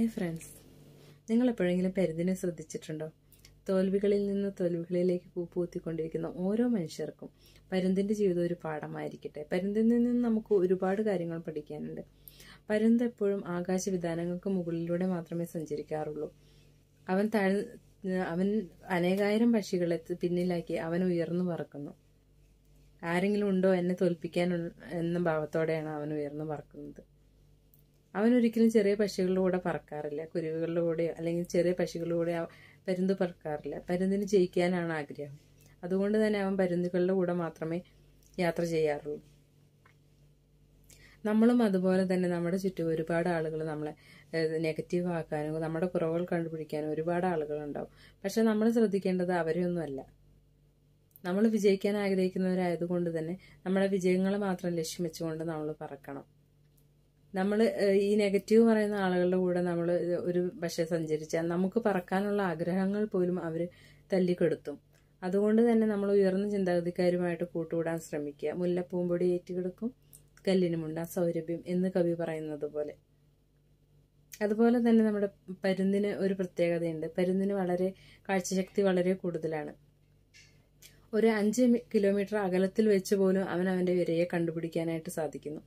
ഹേ friends നിങ്ങൾ എപ്പോഴെങ്കിലും പരുതിനെ ശ്രദ്ധിച്ചിട്ടുണ്ടോ? തോൽവികളിൽ നിന്ന് തോൽവികളിലേക്ക് പൂപ്പൂത്തിക്കൊണ്ടിരിക്കുന്ന ഓരോ മനുഷ്യർക്കും പരുന്തിന്റെ ജീവിതം ഒരു പാഠമായിരിക്കട്ടെ. പരുന്തിൽ നിന്ന് നമുക്ക് ഒരുപാട് കാര്യങ്ങൾ പഠിക്കാനുണ്ട്. പരുന്ത് എപ്പോഴും ആകാശവിധാനങ്ങൾക്ക് മുകളിലൂടെ മാത്രമേ സഞ്ചരിക്കാറുള്ളൂ. അവൻ താഴ് അവൻ അനേകായിരം പക്ഷികളെ പിന്നിലാക്കി അവൻ ഉയർന്നു പറക്കുന്നു. ആരെങ്കിലും ഉണ്ടോ എന്നെ തോൽപ്പിക്കാൻ എന്ന ഭാവത്തോടെയാണ് അവൻ ഉയർന്നു പറക്കുന്നത്. അവൻ ഒരിക്കലും ചെറിയ പക്ഷികളുടെ കൂടെ പറക്കാറില്ല. കുരുവികളുടെ കൂടെയോ അല്ലെങ്കിൽ ചെറിയ പക്ഷികളുടെ കൂടെ പരുന്ത് പറക്കാറില്ല. പരുന്തിന് ജയിക്കാനാണ് ആഗ്രഹം. അതുകൊണ്ട് തന്നെ അവൻ പരുന്തുകളുടെ കൂടെ മാത്രമേ യാത്ര ചെയ്യാറുള്ളൂ. നമ്മളും അതുപോലെ തന്നെ നമ്മുടെ ചുറ്റും ഒരുപാട് ആളുകൾ നമ്മളെ നെഗറ്റീവ് ആക്കാനും നമ്മുടെ കുറവുകൾ കണ്ടുപിടിക്കാനും ഒരുപാട് ആളുകളുണ്ടാവും. പക്ഷെ നമ്മൾ ശ്രദ്ധിക്കേണ്ടത് അവരെയൊന്നുമല്ല. നമ്മൾ വിജയിക്കാൻ ആഗ്രഹിക്കുന്നവരായതുകൊണ്ട് തന്നെ നമ്മുടെ വിജയങ്ങൾ മാത്രം ലക്ഷ്യം വെച്ചുകൊണ്ട് നമ്മൾ പറക്കണം. നമ്മൾ ഈ നെഗറ്റീവ് പറയുന്ന ആളുകളുടെ കൂടെ നമ്മൾ ഒരു പക്ഷേ സഞ്ചരിച്ചാൽ നമുക്ക് പറക്കാനുള്ള ആഗ്രഹങ്ങൾ പോലും അവർ തല്ലിക്കെടുത്തും. അതുകൊണ്ട് തന്നെ നമ്മൾ ഉയർന്ന ചിന്താഗതിക്കാരുമായിട്ട് കൂട്ടുകൂടാൻ ശ്രമിക്കുക. മുല്ലപ്പൂമ്പൊടി ഏറ്റുകിടക്കും കല്ലിനുമുണ്ട സൗരഭ്യം എന്ന് കവി പറയുന്നത് പോലെ. അതുപോലെ തന്നെ നമ്മുടെ പരുന്തിന് ഒരു പ്രത്യേകതയുണ്ട്. പരുന്തിന് വളരെ കാഴ്ചശക്തി വളരെ കൂടുതലാണ്. ഒരു അഞ്ച് കിലോമീറ്റർ അകലത്തിൽ വെച്ച് പോലും അവൻ അവന്റെ വിരയെ കണ്ടുപിടിക്കാനായിട്ട് സാധിക്കുന്നു.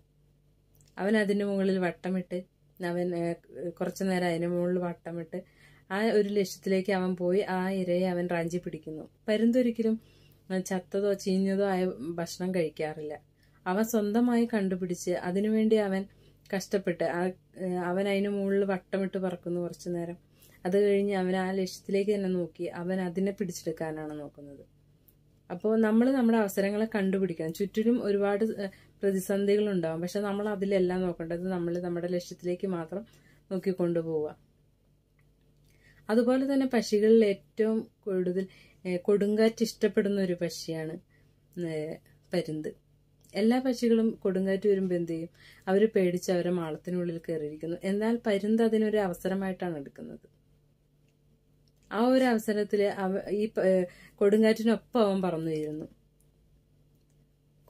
അവൻ അതിന്റെ മുകളിൽ വട്ടമിട്ട് അവൻ കുറച്ചു നേരം അതിന് മുകളിൽ വട്ടമിട്ട് ആ ഒരു ലക്ഷ്യത്തിലേക്ക് അവൻ പോയി ആ ഇരയെ അവൻ റാഞ്ചി പിടിക്കുന്നു. പരുന്തൊരിക്കലും ചത്തതോ ചീഞ്ഞതോ ആയ ഭക്ഷണം കഴിക്കാറില്ല. അവൻ സ്വന്തമായി കണ്ടുപിടിച്ച് അതിനുവേണ്ടി അവൻ കഷ്ടപ്പെട്ട് അവൻ അതിന് മുകളിൽ വട്ടമിട്ട് പറക്കുന്നു കുറച്ചു നേരം. അത് കഴിഞ്ഞ് അവൻ ആ ലക്ഷ്യത്തിലേക്ക് തന്നെ നോക്കി അവൻ അതിനെ പിടിച്ചെടുക്കാനാണ് നോക്കുന്നത്. അപ്പോൾ നമ്മൾ നമ്മുടെ അവസരങ്ങളെ കണ്ടുപിടിക്കണം. ചുറ്റിലും ഒരുപാട് പ്രതിസന്ധികൾ ഉണ്ടാവും പക്ഷെ നമ്മൾ അതിലെല്ലാം നോക്കേണ്ടത് നമ്മൾ നമ്മുടെ ലക്ഷ്യത്തിലേക്ക് മാത്രം നോക്കിക്കൊണ്ടുപോവുക. അതുപോലെ തന്നെ പക്ഷികളിൽ ഏറ്റവും കൂടുതൽ കൊടുങ്കാറ്റ് ഇഷ്ടപ്പെടുന്ന ഒരു പക്ഷിയാണ് പരുന്ത്. എല്ലാ പക്ഷികളും കൊടുങ്കാറ്റ് വരുമ്പോൾ എന്ത് ചെയ്യും? അവർ പേടിച്ച് അവരെ മാളത്തിനുള്ളിൽ കയറിയിരിക്കുന്നു. എന്നാൽ പരുന്ത് അതിനൊരു അവസരമായിട്ടാണ് എടുക്കുന്നത്. ആ ഒരു അവസരത്തിൽ അവ ഈ കൊടുങ്കാറ്റിനൊപ്പം അവൻ പറന്നു വീഴുന്നു.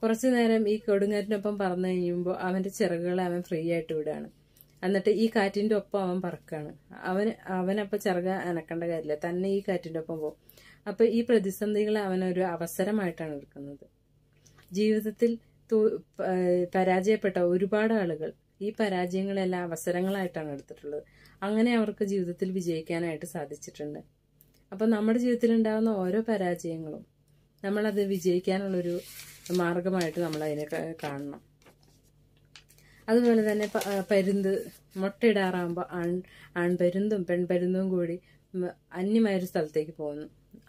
കുറച്ചു നേരം ഈ കൊടുങ്കാറ്റിനൊപ്പം പറന്നു കഴിയുമ്പോൾ അവന്റെ ചിറകുകളെ അവൻ ഫ്രീ ആയിട്ട് വിടുകയാണ്. എന്നിട്ട് ഈ കാറ്റിന്റെ ഒപ്പം അവൻ പറക്കുകയാണ്. അവൻ അവനപ്പം ചിറക അനക്കേണ്ട കാര്യമില്ല. തന്നെ ഈ കാറ്റിന്റെ ഒപ്പം പോകും. അപ്പോൾ ഈ പ്രതിസന്ധികളെ അവനൊരു അവസരമായിട്ടാണ് എടുക്കുന്നത്. ജീവിതത്തിൽ പരാജയപ്പെട്ട ഒരുപാട് ആളുകൾ ഈ പരാജയങ്ങളെല്ലാം അവസരങ്ങളായിട്ടാണ് എടുത്തിട്ടുള്ളത്. അങ്ങനെ അവർക്ക് ജീവിതത്തിൽ വിജയിക്കാനായിട്ട് സാധിച്ചിട്ടുണ്ട്. അപ്പം നമ്മുടെ ജീവിതത്തിൽ ഉണ്ടാകുന്ന ഓരോ പരാജയങ്ങളും നമ്മളത് വിജയിക്കാനുള്ളൊരു മാർഗമായിട്ട് നമ്മൾ അതിനെ കാണണം. അതുപോലെ തന്നെ പരുന്ത് മുട്ടയിടാറാകുമ്പോൾ ആൺ ആൺപരുന്തും പെൺപരുന്തും കൂടി അന്യമായൊരു സ്ഥലത്തേക്ക് പോകുന്നു.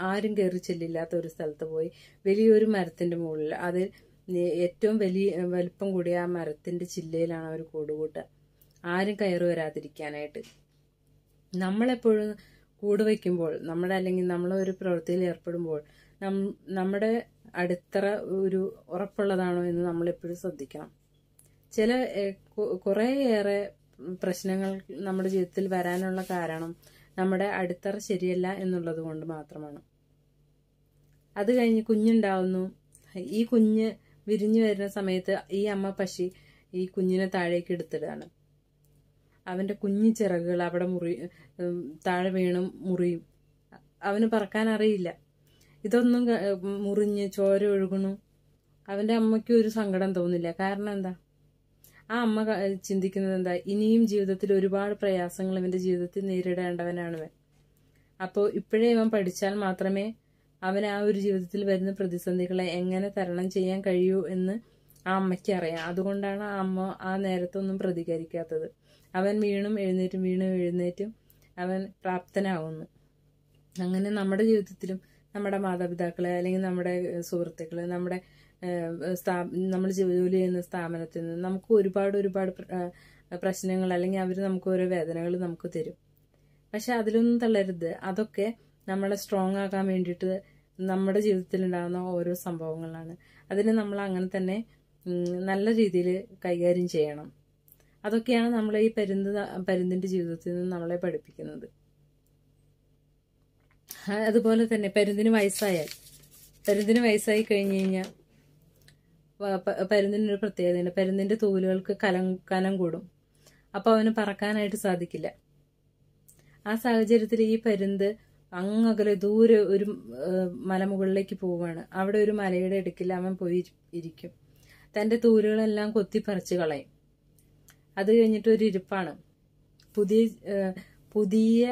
ആരും കയറി ചെല്ലില്ലാത്ത ഒരു സ്ഥലത്ത് പോയി വലിയൊരു മരത്തിന്റെ മുകളിൽ അതിൽ ഏറ്റവും വലിയ വലിപ്പം കൂടിയ ആ മരത്തിന്റെ ചില്ലയിലാണ് അവർ കൂടുകൂട്ടുക ആരും കയറി വരാതിരിക്കാനായിട്ട്. നമ്മളെപ്പോഴും കൂട് വയ്ക്കുമ്പോൾ നമ്മുടെ അല്ലെങ്കിൽ നമ്മളൊരു പ്രവൃത്തിയിൽ ഏർപ്പെടുമ്പോൾ നമ്മുടെ അടിത്തറ ഒരു ഉറപ്പുള്ളതാണോ എന്ന് നമ്മളെപ്പോഴും ശ്രദ്ധിക്കണം. ചില കുറേയേറെ പ്രശ്നങ്ങൾ നമ്മുടെ ജീവിതത്തിൽ വരാനുള്ള കാരണം നമ്മുടെ അടിത്തറ ശരിയല്ല എന്നുള്ളത് കൊണ്ട് മാത്രമാണ്. അത് കഴിഞ്ഞ് കുഞ്ഞുണ്ടാവുന്നു. ഈ കുഞ്ഞ് വിരിഞ്ഞു വരുന്ന സമയത്ത് ഈ അമ്മ പക്ഷി ഈ കുഞ്ഞിനെ താഴേക്ക് എടുത്തിടാണ് അവന്റെ കുഞ്ഞു ചിറകുകൾ അവിടെ മുറി താഴെ വീണും മുറിയും. അവന് പറക്കാൻ അറിയില്ല. ഇതൊന്നും മുറിഞ്ഞ് ചോര ഒഴുകണു അവന്റെ അമ്മയ്ക്ക് ഒരു സങ്കടം തോന്നില്ല. കാരണം എന്താ? ആ അമ്മ ചിന്തിക്കുന്നത് എന്താ? ഇനിയും ജീവിതത്തിൽ ഒരുപാട് പ്രയാസങ്ങൾ ഇവന്റെ ജീവിതത്തിൽ നേരിടേണ്ടവനാണ് അപ്പോൾ ഇപ്പോഴേ ഇവൻ പഠിച്ചാൽ മാത്രമേ അവൻ ആ ഒരു ജീവിതത്തിൽ വരുന്ന പ്രതിസന്ധികളെ എങ്ങനെ തരണം ചെയ്യാൻ കഴിയൂ എന്ന് ആ അമ്മയ്ക്ക് അറിയാം. അതുകൊണ്ടാണ് ആ അമ്മ ആ നേരത്തൊന്നും പ്രതികരിക്കാത്തത്. അവൻ വീണും എഴുന്നേറ്റും വീണും എഴുന്നേറ്റും അവൻ പ്രാപ്തനാവുന്നു. അങ്ങനെ നമ്മുടെ ജീവിതത്തിലും നമ്മുടെ മാതാപിതാക്കളെ അല്ലെങ്കിൽ നമ്മുടെ സുഹൃത്തുക്കളെ നമ്മുടെ സ്ഥാ നമ്മൾ ജോലി ചെയ്യുന്ന സ്ഥാപനത്തിൽ നിന്ന് നമുക്ക് ഒരുപാട് ഒരുപാട് പ്രശ്നങ്ങൾ അല്ലെങ്കിൽ അവർ നമുക്ക് ഓരോ വേദനകൾ നമുക്ക് തരും. പക്ഷെ അതിലൊന്നും തള്ളരുത്. അതൊക്കെ നമ്മളെ സ്ട്രോങ് ആക്കാൻ വേണ്ടിയിട്ട് നമ്മുടെ ജീവിതത്തിൽ ഉണ്ടാകുന്ന ഓരോ സംഭവങ്ങളാണ്. അതിന് നമ്മൾ അങ്ങനെ തന്നെ നല്ല രീതിയിൽ കൈകാര്യം ചെയ്യണം. അതൊക്കെയാണ് നമ്മളെ ഈ പരുന്ത് പരുന്തിന്റെ ജീവിതത്തിൽ നിന്ന് നമ്മളെ പഠിപ്പിക്കുന്നത്. അതുപോലെ തന്നെ പരുന്തിന് വയസ്സായാൽ പരുന്തിന് വയസ്സായി കഴിഞ്ഞ് കഴിഞ്ഞാൽ പരുന്തിനൊരു പ്രത്യേകതയുണ്ട്. പരുന്തിന്റെ തൂലുകൾക്ക് കലം കനം കൂടും. അപ്പോൾ അവന് പറക്കാനായിട്ട് സാധിക്കില്ല. ആ സാഹചര്യത്തിൽ ഈ പരുന്ത് അങ്ങകലെ ദൂരെ ഒരു മലമുകളിലേക്ക് പോവുകയാണ് അവിടെ ഒരു മലയുടെ ഇടുക്കിൽ അവൻ പോയി ഇരിക്കും. തന്റെ തൂരുകളെല്ലാം കൊത്തിപ്പറിച്ച് കളയും. അത് കഴിഞ്ഞിട്ട് ഒരു ഇരിപ്പാണ്. പുതിയ പുതിയ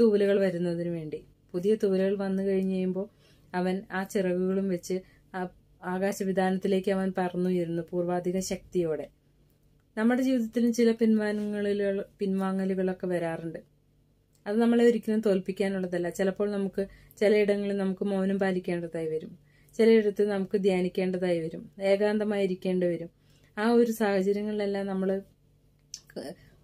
തൂവലുകൾ വരുന്നതിന് വേണ്ടി. പുതിയ തൂവലുകൾ വന്നു കഴിഞ്ഞ് കഴിയുമ്പോൾ അവൻ ആ ചിറകുകളും വെച്ച് ആകാശവിധാനത്തിലേക്ക് അവൻ പറന്നുയരുന്നു പൂർവാധിക ശക്തിയോടെ. നമ്മുടെ ജീവിതത്തിലും ചില പിൻവാങ്ങലുകൾ പിൻവാങ്ങലുകളൊക്കെ വരാറുണ്ട്. അത് നമ്മളെ ഒരിക്കലും തോൽപ്പിക്കാനുള്ളതല്ല. ചിലപ്പോൾ നമുക്ക് ചിലയിടങ്ങളിൽ നമുക്ക് മൗനം പാലിക്കേണ്ടതായി വരും. ചിലയിടത്ത് നമുക്ക് ധ്യാനിക്കേണ്ടതായി വരും. ഏകാന്തമായിരിക്കേണ്ടി വരും. ആ ഒരു സാഹചര്യങ്ങളിലെല്ലാം നമ്മൾ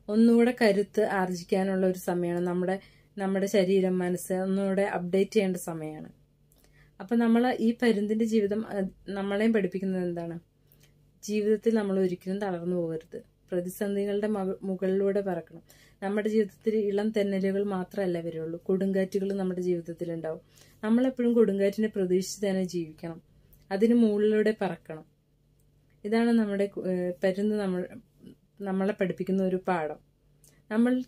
ഒന്നുകൂടെ കരുത്ത് ആർജിക്കാനുള്ള ഒരു സമയമാണ്. നമ്മുടെ നമ്മുടെ ശരീരം മനസ്സ് ഒന്നുകൂടെ അപ്ഡേറ്റ് ചെയ്യേണ്ട സമയമാണ്. അപ്പം നമ്മൾ ഈ പരുന്തിന്റെ ജീവിതം നമ്മളെയും പഠിപ്പിക്കുന്നത് എന്താണ്? ജീവിതത്തിൽ നമ്മൾ ഒരിക്കലും തളർന്നു പോകരുത്. പ്രതിസന്ധികളുടെ മക- മുകളിലൂടെ പറക്കണം. നമ്മുടെ ജീവിതത്തിൽ ഇളം തെന്നലുകൾ മാത്രമല്ല വരുള്ളൂ. കൊടുങ്കാറ്റുകൾ നമ്മുടെ ജീവിതത്തിൽ ഉണ്ടാവും നമ്മളെപ്പോഴും കൊടുങ്കാറ്റിനെ പ്രതീക്ഷിച്ച് തന്നെ ജീവിക്കണം. അതിന് മുകളിലൂടെ പറക്കണം. ഇതാണ് നമ്മുടെ പരുന്ന് നമ്മൾ നമ്മളെ പഠിപ്പിക്കുന്ന ഒരു പാഠം. നമ്മൾ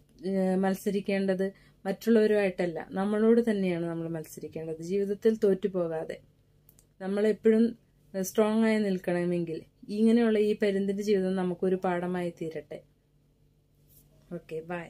മത്സരിക്കേണ്ടത് മറ്റുള്ളവരുമായിട്ടല്ല. നമ്മളോട് തന്നെയാണ് നമ്മൾ മത്സരിക്കേണ്ടത്. ജീവിതത്തിൽ തോറ്റു പോകാതെ നമ്മളെപ്പോഴും സ്ട്രോങ് ആയി നിൽക്കണമെങ്കിൽ ഇങ്ങനെയുള്ള ഈ പരുന്തിന്റെ ജീവിതം നമുക്കൊരു പാഠമായി തീരട്ടെ. Okay bye